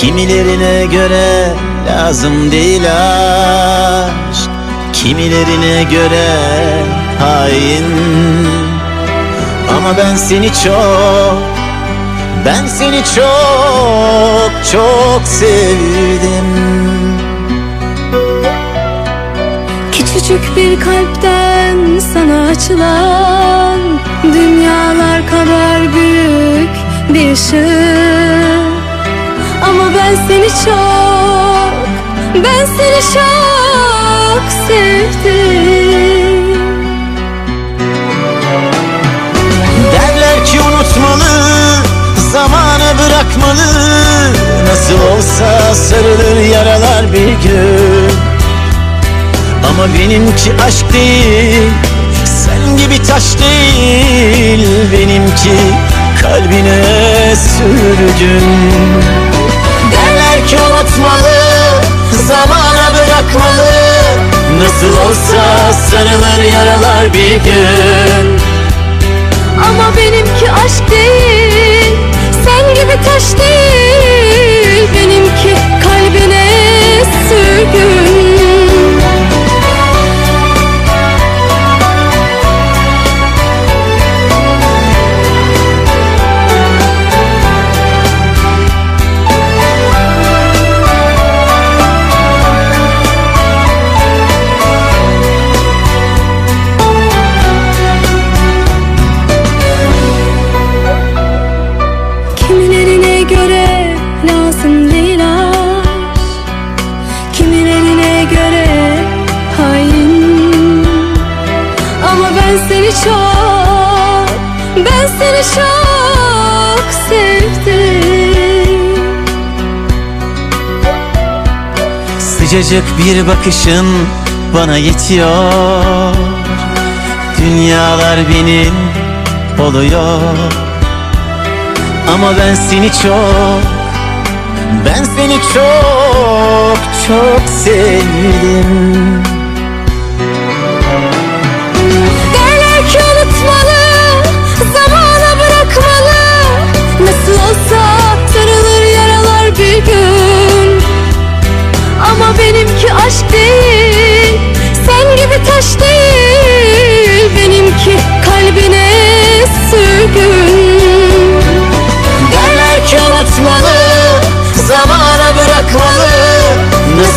Kimilerine göre lazım değil aşk. Kimilerine göre hain. Ama ben seni çok Ben seni çok çok sevdim. Küçücük bir kalpten sana açılan Dünyalar kadar büyük bir ışık ben seni çok, ben seni çok sevdim. Derler ki unutmalı Zamana bırakmalı. Nasıl olsa sarılır yaralar bir gün. Ama benimki aşk değil Sen gibi taş değil. Benimki kalbine sürgün Ki unutmalı Zamana bırakmalı. Nasıl olsa sarılır yaralar bir gün. Ama benimki Sıcacık bir bakışın bana yetiyor. Dünyalar benim oluyor. Ama ben seni çok Ben seni çok çok sevdim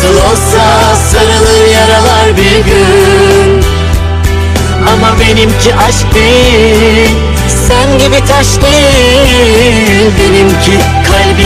Nasıl olsa sarılır yaralar bir gün. Ama benimki aşk değil Sen gibi taş değil. Benimki sürgün